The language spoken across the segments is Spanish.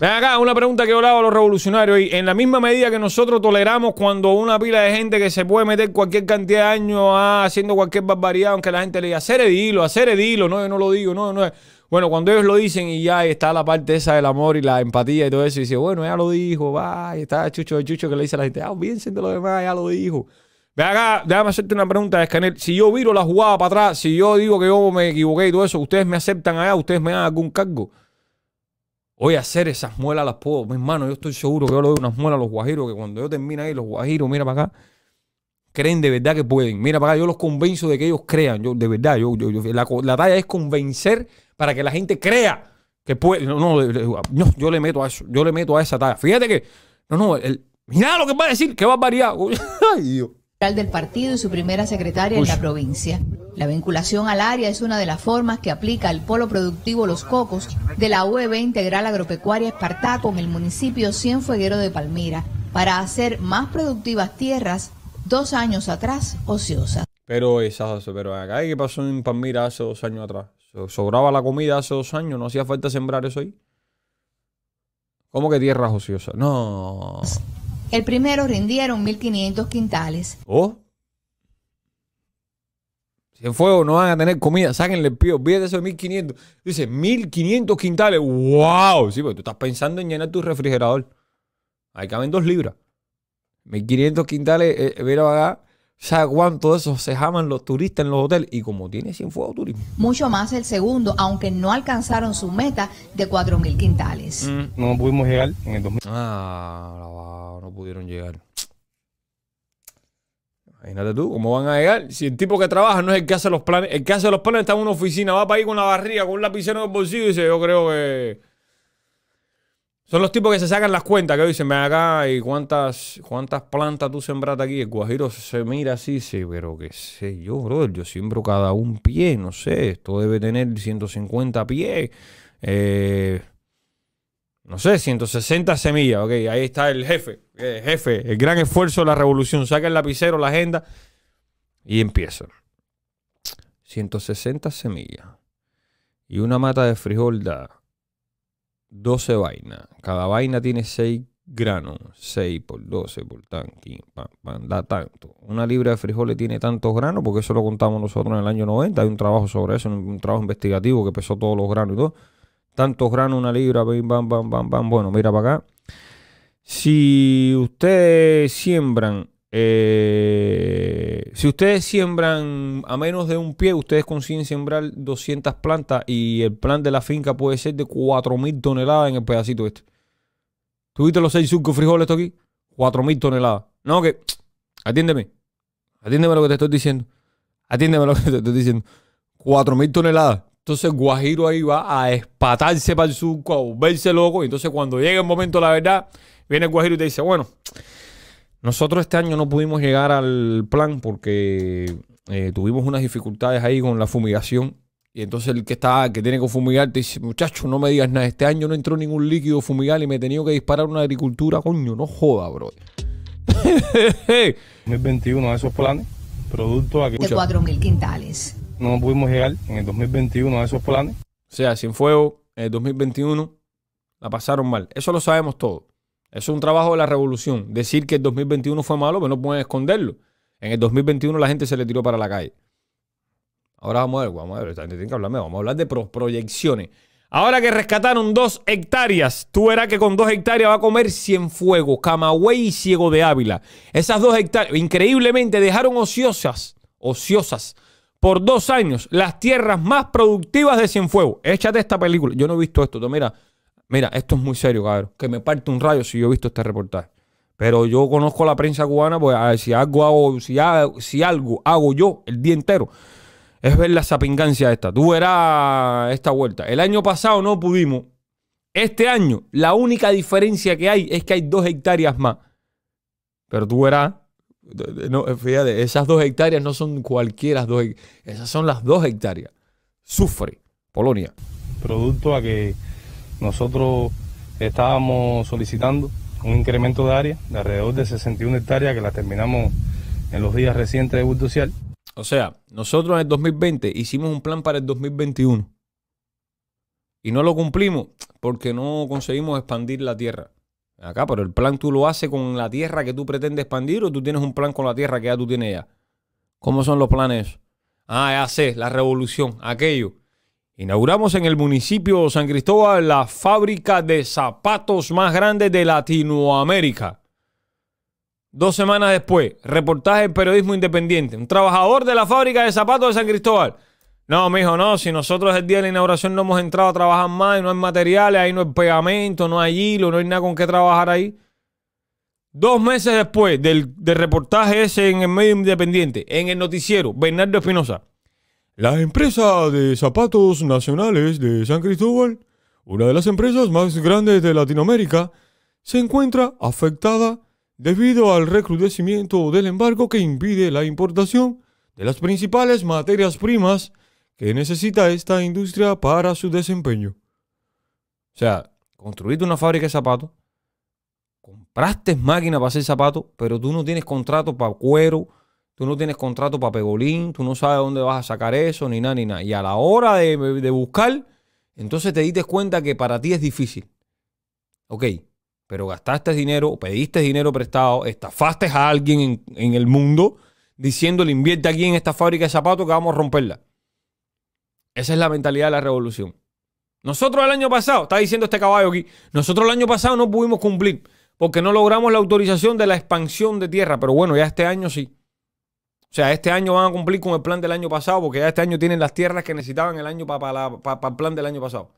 Ven acá, una pregunta que le hago a los revolucionarios. Y en la misma medida que nosotros toleramos cuando una pila de gente que se puede meter cualquier cantidad de años haciendo cualquier barbaridad, aunque la gente le diga, hacer edilo, hacer edilo, no, yo no lo digo, no, no. Bueno, cuando ellos lo dicen y ya está la parte esa del amor y la empatía y todo eso, y dice, bueno, ya lo dijo, va, y está Chucho de Chucho que le dice a la gente, ah, bien de lo demás, ya lo dijo. Ve acá, déjame hacerte una pregunta, Escanel. Si yo viro la jugada para atrás, si yo digo que yo me equivoqué y todo eso, ¿ustedes me aceptan allá? ¿Ustedes me dan algún cargo? Voy a hacer esas muelas, las puedo. Mi hermano, yo estoy seguro que yo le doy unas muelas a los guajiros, que cuando yo termine ahí, los guajiros, mira para acá, creen de verdad que pueden. Mira para acá, yo los convenzo de que ellos crean. Yo, de verdad, yo, yo, la, la, talla es convencer para que la gente crea que puede. No, no, yo le meto a eso. Yo le meto a esa talla. Fíjate que. No, no, el, mira lo que va a decir, que va a variar. Ay, Dios del partido y su primera secretaria en la provincia. La vinculación al área es una de las formas que aplica el polo productivo Los Cocos de la UEB Integral Agropecuaria Espartaco en el municipio Cienfueguero de Palmira para hacer más productivas tierras dos años atrás ociosas. Pero, pero acá, ¿qué pasó en Palmira hace dos años atrás? ¿Sobraba la comida hace dos años? ¿No hacía falta sembrar eso ahí? ¿Cómo que tierras ociosas? No. El primero rindieron 1.500 quintales. ¿Oh? Si en fuego no van a tener comida, sáquenle el pío, de esos 1.500. Dice, 1.500 quintales. ¡Wow! Sí, porque tú estás pensando en llenar tu refrigerador. Ahí caben dos libras. 1.500 quintales, eh, eh, mira acá. ¿Sabes cuánto de eso se jaman los turistas en los hoteles? Y como tiene fuego turismo. Mucho más el segundo, aunque no alcanzaron su meta de 4.000 quintales. Mm. No pudimos llegar en el 2000. Ah, no pudieron llegar. Imagínate tú, ¿cómo van a llegar? Si el tipo que trabaja no es el que hace los planes, el que hace los planes está en una oficina, va para ahí con la barriga, con un lapicero en el bolsillo y dice, yo creo que son los tipos que se sacan las cuentas, que dicen, ven acá y cuántas, cuántas plantas tú sembraste aquí. El guajiro se mira así, sí, pero qué sé yo, brother, yo siembro cada un pie, no sé, esto debe tener 150 pies, eh, no sé, 160 semillas, ok, ahí está el jefe, el jefe, el gran esfuerzo de la revolución, saca el lapicero, la agenda y empieza. 160 semillas y una mata de frijol da 12 vainas. Cada vaina tiene 6 granos. 6 por 12 por tanque. da tanto. Una libra de frijoles tiene tantos granos, porque eso lo contamos nosotros en el año 90. Hay un trabajo sobre eso, un, trabajo investigativo que pesó todos los granos y todo. Tantos granos, una libra, bam, bam, bam, bam. Bueno, mira para acá. Si ustedes siembran eh, si ustedes siembran a menos de un pie, ustedes consiguen sembrar 200 plantas y el plan de la finca puede ser de 4.000 toneladas en el pedacito este. ¿Tuviste los 6 surcos frijoles esto aquí? 4.000 toneladas. No, que... Atiéndeme. Atiéndeme lo que te estoy diciendo. Atiéndeme lo que te estoy diciendo. 4.000 toneladas. Entonces Guajiro ahí va a espatarse para el surco, a volverse loco. Y entonces cuando llegue el momento, la verdad, viene Guajiro y te dice, bueno... Nosotros este año no pudimos llegar al plan porque eh, tuvimos unas dificultades ahí con la fumigación. Y entonces el que está, que tiene que fumigar, te dice, muchacho, no me digas nada. Este año no entró ningún líquido fumigar y me he tenido que disparar una agricultura. Coño, no joda, bro. 2021 esos planes, producto aquí. De 4.000 quintales. No pudimos llegar en el 2021 a esos planes. O sea, sin fuego, en el 2021 la pasaron mal. Eso lo sabemos todos. Eso es un trabajo de la revolución. Decir que el 2021 fue malo, pero pues no pueden esconderlo. En el 2021 la gente se le tiró para la calle. Ahora vamos a ver, vamos a ver, tienen que hablarme, vamos a hablar de proyecciones. Ahora que rescataron dos hectáreas, tú verás que con dos hectáreas va a comer Cienfuegos, Camagüey y Ciego de Ávila. Esas dos hectáreas, increíblemente, dejaron ociosas, ociosas, por dos años, las tierras más productivas de Cienfuegos. Échate esta película. Yo no he visto esto. Mira, Mira, esto es muy serio, cabrón. Que me parte un rayo si yo he visto este reportaje. Pero yo conozco la prensa cubana, pues a ver, si algo hago, si, si algo hago yo el día entero, es ver la sapingancia esta. Tú verás esta vuelta. El año pasado no pudimos. Este año, la única diferencia que hay es que hay dos hectáreas más. Pero tú verás, no, fíjate, esas dos hectáreas no son cualquiera dos, esas son las dos hectáreas. Sufre, Polonia. Producto a que nosotros estábamos solicitando un incremento de área de alrededor de 61 hectáreas que la terminamos en los días recientes de Social. O sea, nosotros en el 2020 hicimos un plan para el 2021 y no lo cumplimos. porque no conseguimos expandir la tierra. Acá, pero el plan tú lo haces con la tierra que tú pretendes expandir o tú tienes un plan con la tierra que ya tú tienes ya. ¿Cómo son los planes? Ah, ya sé, la revolución, aquello. Inauguramos en el municipio de San Cristóbal la fábrica de zapatos más grande de Latinoamérica. Dos semanas después, reportaje en Periodismo Independiente. Un trabajador de la fábrica de zapatos de San Cristóbal. No, mijo, no. Si nosotros el día de la inauguración no hemos entrado a trabajar más no hay materiales, ahí no hay pegamento, no hay hilo, no hay nada con qué trabajar ahí. Dos meses después del, del reportaje ese en el medio independiente, en el noticiero, Bernardo Espinosa. La empresa de zapatos nacionales de San Cristóbal, una de las empresas más grandes de Latinoamérica, se encuentra afectada debido al recrudecimiento del embargo que impide la importación de las principales materias primas que necesita esta industria para su desempeño. O sea, construiste una fábrica de zapatos, compraste máquina para hacer zapatos, pero tú no tienes contrato para cuero, tú no tienes contrato para pegolín, tú no sabes dónde vas a sacar eso, ni nada, ni nada. Y a la hora de, buscar, entonces te diste cuenta que para ti es difícil. Ok, pero gastaste dinero, pediste dinero prestado, estafaste a alguien en, en el mundo diciéndole invierte aquí en esta fábrica de zapatos que vamos a romperla. Esa es la mentalidad de la revolución. Nosotros el año pasado, está diciendo este caballo aquí, nosotros el año pasado no pudimos cumplir porque no logramos la autorización de la expansión de tierra, pero bueno, ya este año sí. O sea, este año van a cumplir con el plan del año pasado porque ya este año tienen las tierras que necesitaban el año para el plan del año pasado.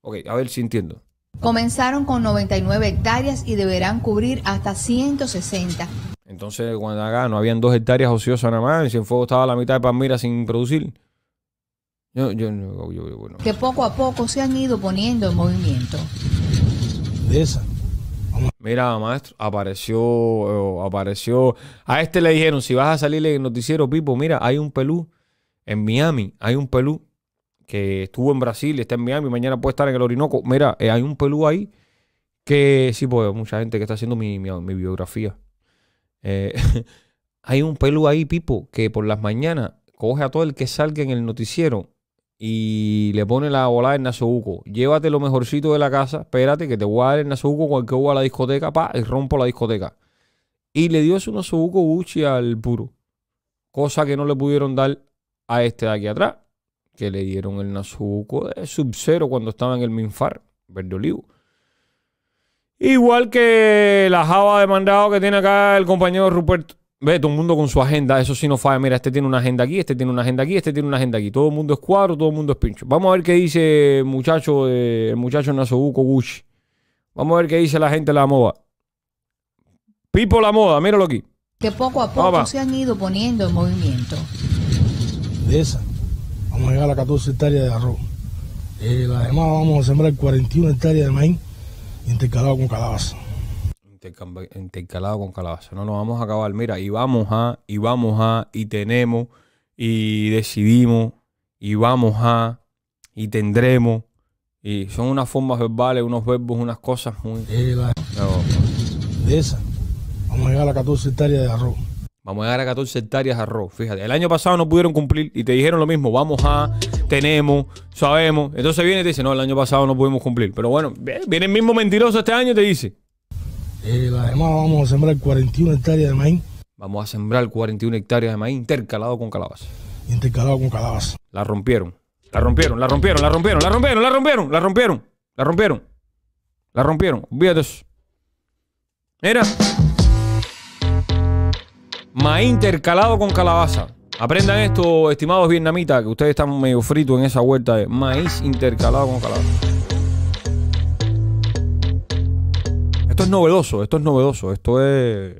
Ok, a ver si entiendo. Comenzaron con 99 hectáreas y deberán cubrir hasta 160. Entonces, cuando acá no habían dos hectáreas ociosas nada más, y en fuego estaba la mitad de Palmira sin producir. Yo, yo, yo, yo, bueno. Que poco a poco se han ido poniendo en movimiento. De esa. Mira, maestro, apareció, eh, apareció. A este le dijeron, si vas a salir en el noticiero, Pipo, mira, hay un pelú en Miami, hay un pelú que estuvo en Brasil, está en Miami, mañana puede estar en el Orinoco. Mira, eh, hay un pelú ahí que, sí, pues mucha gente que está haciendo mi, mi, mi biografía. Eh, hay un pelú ahí, Pipo, que por las mañanas coge a todo el que salga en el noticiero y le pone la bola en nasobuco. Llévate lo mejorcito de la casa, espérate que te voy a dar el nasobuco cuando voy a la discoteca, pa, y rompo la discoteca. Y le dio su nasobuco Gucci al puro. Cosa que no le pudieron dar a este de aquí atrás, que le dieron el nasobuco de Sub-Zero cuando estaba en el Minfar, verde olivo. Igual que la java de mandado que tiene acá el compañero Ruperto. Ve, todo el mundo con su agenda, eso sí no falla. Mira, este tiene una agenda aquí, este tiene una agenda aquí, este tiene una agenda aquí. Todo el mundo es cuadro, todo el mundo es pincho. Vamos a ver qué dice el muchacho, de, el muchacho Nasobuco Gucci. Vamos a ver qué dice la gente de la moda. Pipo la moda, míralo aquí. Que poco a poco se han ido poniendo en movimiento. De esa, vamos a llegar a 14 hectáreas de arroz. Eh, la demás vamos a sembrar 41 hectáreas de maíz intercalado con calabaza intercalado con calabaza. No nos vamos a acabar. Mira, y vamos a, y vamos a, y tenemos, y decidimos, y vamos a, y tendremos. Y son unas formas verbales, unos verbos, unas cosas muy. De esa, vamos a llegar a 14 hectáreas de arroz. Vamos a llegar a 14 hectáreas de arroz. Fíjate, el año pasado no pudieron cumplir y te dijeron lo mismo. Vamos a, tenemos, sabemos. Entonces viene y te dice, no, el año pasado no pudimos cumplir. Pero bueno, viene el mismo mentiroso este año y te dice, eh, además vamos a sembrar 41 hectáreas de maíz. Vamos a sembrar 41 hectáreas de maíz intercalado con calabaza. Intercalado con calabaza. La rompieron. La rompieron, la rompieron, la rompieron, la rompieron, la rompieron, la rompieron, la rompieron. La rompieron. Olvídate eso. Mira. Maíz intercalado con calabaza. Aprendan esto, estimados vietnamitas, que ustedes están medio fritos en esa vuelta de maíz intercalado con calabaza. Esto es novedoso, esto es novedoso, esto es...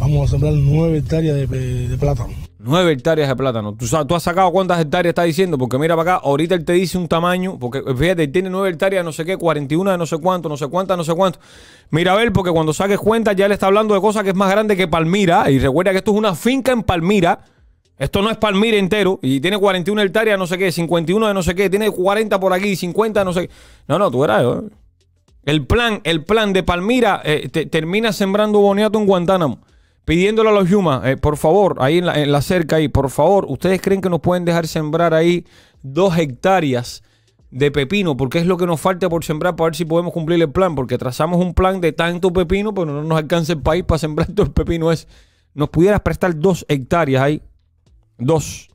Vamos a sembrar nueve hectáreas de, plátano. Nueve hectáreas de plátano. ¿Tú, ¿Tú has sacado cuántas hectáreas está diciendo? Porque mira para acá, ahorita él te dice un tamaño, porque fíjate, tiene nueve hectáreas, no sé qué, 41 de no sé cuánto, no sé cuántas, no sé cuánto. Mira a ver, porque cuando saques cuenta ya le está hablando de cosas que es más grande que Palmira. Y recuerda que esto es una finca en Palmira. Esto no es Palmira entero. Y tiene 41 hectáreas, no sé qué, 51 de no sé qué, tiene 40 por aquí, 50 de no sé qué. No, no, tú eras... ¿eh? El plan, el plan de Palmira eh, termina sembrando boniato en Guantánamo. Pidiéndole a los Yuma, eh, por favor, ahí en la, cerca, ahí, por favor, ¿ustedes creen que nos pueden dejar sembrar ahí dos hectáreas de pepino, porque es lo que nos falta por sembrar para ver si podemos cumplir el plan, porque trazamos un plan de tanto pepino, pero no nos alcanza el país para sembrar todo el pepino. Es, nos pudieras prestar dos hectáreas ahí, dos,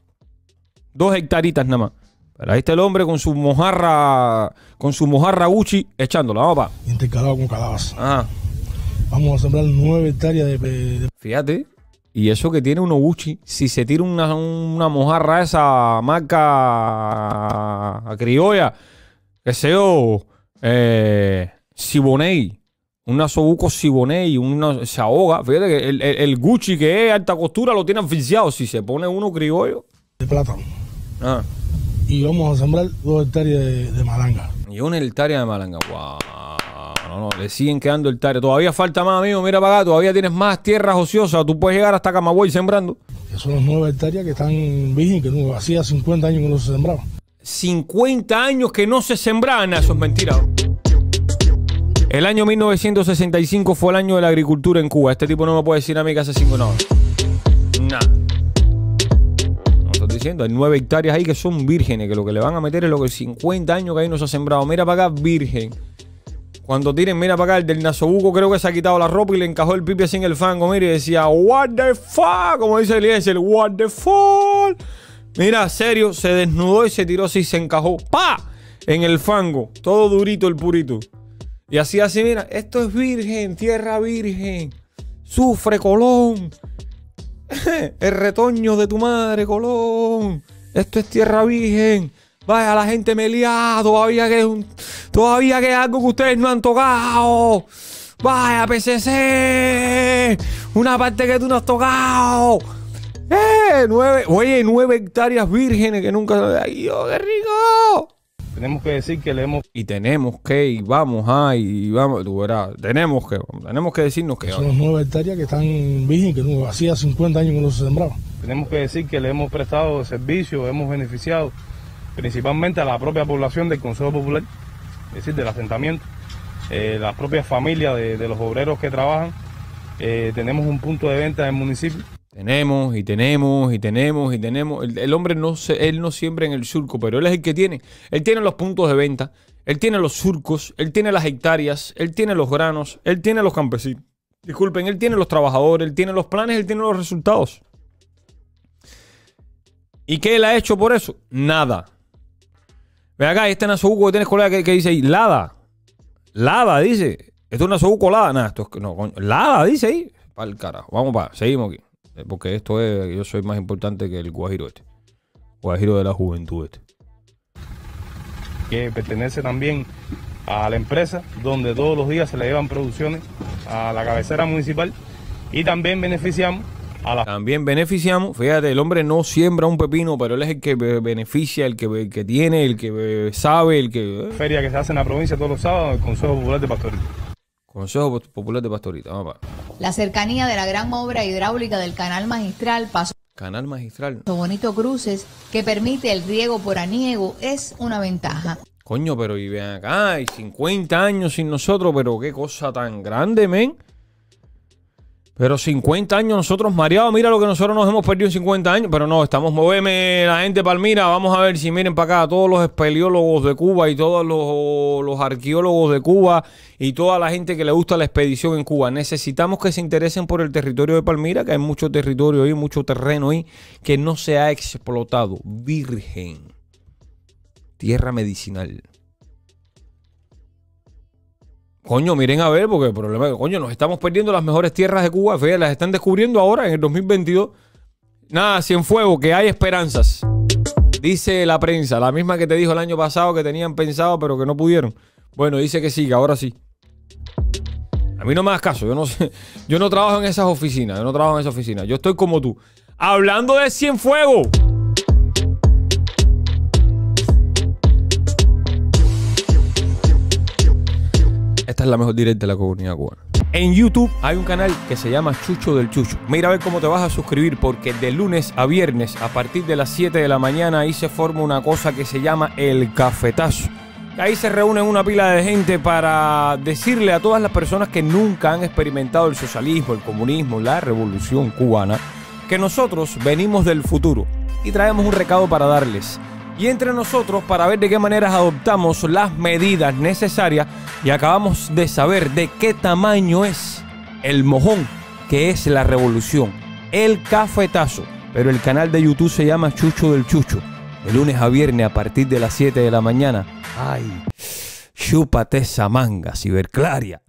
dos hectaritas nada más. Pero ahí está el hombre con su mojarra, con su mojarra Gucci echándola, vamos pa. Intercalado con calabaza. Ajá. Vamos a sembrar nueve hectáreas de, Fíjate. Y eso que tiene uno Gucci, si se tira una, una mojarra esa marca criolla, que sé yo, eh, Siboney, un nasobuco Siboney, uno se ahoga. Fíjate que el, el- el Gucci que es alta costura lo tiene asfixiado. Si se pone uno criollo. de plátano. Ah. Y vamos a sembrar dos hectáreas de, de malanga. Y una hectárea de malanga. Wow. No, no, le siguen quedando hectáreas. Todavía falta más, amigo. Mira para acá, todavía tienes más tierras ociosas. Tú puedes llegar hasta Camagüey sembrando. Que son las nueve hectáreas que están virgen, que no, hacía 50 años que no se sembraba. 50 años que no se sembraban. Eso es mentira. El año 1965 fue el año de la agricultura en Cuba. Este tipo no me puede decir a mí que hace 5 no. Nah. Hay 9 hectáreas ahí que son vírgenes, que lo que le van a meter es lo que 50 años que ahí no se ha sembrado. Mira para acá, virgen. Cuando tiren, mira para acá, el del Nasobuco creo que se ha quitado la ropa y le encajó el pipi así en el fango. Mira, y decía, what the fuck, como dice Eliezer, what the fuck. Mira, serio, se desnudó y se tiró así, se encajó, pa, en el fango. Todo durito el purito. Y así, así, mira, esto es virgen, tierra virgen. Sufre, Colón. El retoño de tu madre, Colón. Esto es tierra virgen. Vaya, la gente me lía. Todavía que un- todavía que algo que ustedes no han tocado. Vaya, PCC. Una parte que tú no has tocado. Eh, nueve, oye, nueve hectáreas vírgenes que nunca. ¡Ay, Dios, qué rico! Tenemos que decir que le hemos Y tenemos que, y vamos, ay, y vamos, tú verás, tenemos que, tenemos que decirnos que. Son las nueve hectáreas que están virgen, que no, hacía 50 años que no se sembraba. Tenemos que decir que le hemos prestado servicio, hemos beneficiado principalmente a la propia población del Consejo Popular, es decir, del asentamiento, eh, las propias familias de, de los obreros que trabajan. Eh, tenemos un punto de venta en el municipio. Tenemos y tenemos y tenemos y tenemos. El, hombre no se, él no siembra en el surco, pero él es el que tiene. Él tiene los puntos de venta, él tiene los surcos, él tiene las hectáreas, él tiene los granos, él tiene los campesinos. Disculpen, él tiene los trabajadores, él tiene los planes, él tiene los resultados. ¿Y qué él ha hecho por eso? Nada. Ve acá, este nasobuco que tienes colega que, dice ahí, Lada. Lada, dice. Esto es nasobuco Lada. Nada, esto es no, coño. Lada, dice ahí. Para el carajo. Vamos para, seguimos aquí. Porque esto es, yo soy más importante que el Guajiro este. Guajiro de la juventud este. que pertenece también a la empresa, donde todos los días se le llevan producciones a la cabecera municipal y también beneficiamos a la También beneficiamos, fíjate, el hombre no siembra un pepino, pero él es el que be- beneficia, el que, el que tiene, el que sabe, el que... eh. feria que se hace en la provincia todos los sábados, el Consejo Popular de Pastorito. Consejo Popular de Pastorita, vamos para. La cercanía de la gran obra hidráulica del canal magistral Paso Canal Magistral. Bonito Cruces, que permite el riego por aniego, es una ventaja. Coño, pero y ven acá, hay 50 años sin nosotros, pero qué cosa tan grande, men. Pero 50 años nosotros mareados, mira lo que nosotros nos hemos perdido en 50 años. Pero no, estamos, moveme la gente Palmira, vamos a ver si miren para acá, todos los espeleólogos de Cuba y todos los, los arqueólogos de Cuba y toda la gente que le gusta la expedición en Cuba. Necesitamos que se interesen por el territorio de Palmira, que hay mucho territorio ahí, mucho terreno ahí, que no se ha explotado. Virgen. Tierra medicinal. Coño, miren a ver, porque el problema es que, coño, nos estamos perdiendo las mejores tierras de Cuba. Fíjate, las están descubriendo ahora, en el 2022. Nada, Cienfuegos, que hay esperanzas. Dice la prensa, la misma que te dijo el año pasado que tenían pensado, pero que no pudieron. Bueno, dice que sí, que ahora sí. A mí no me das caso, yo no sé. Yo no trabajo en esas oficinas, yo no trabajo en esas oficinas. Yo estoy como tú. Hablando de Cienfuegos. Esta es la mejor directa de la comunidad cubana. En YouTube hay un canal que se llama Chucho del Chucho. Mira a ver cómo te vas a suscribir porque de lunes a viernes a partir de las 7 de la mañana ahí se forma una cosa que se llama el cafetazo. Ahí se reúnen una pila de gente para decirle a todas las personas que nunca han experimentado el socialismo, el comunismo, la revolución cubana, que nosotros venimos del futuro y traemos un recado para darles. y entre nosotros para ver de qué maneras adoptamos las medidas necesarias y acabamos de saber de qué tamaño es el mojón que es la revolución, el cafetazo. Pero el canal de YouTube se llama Chucho del Chucho. De lunes a viernes a partir de las 7 de la mañana. ¡Ay! Chúpate esa manga, ciberclaria.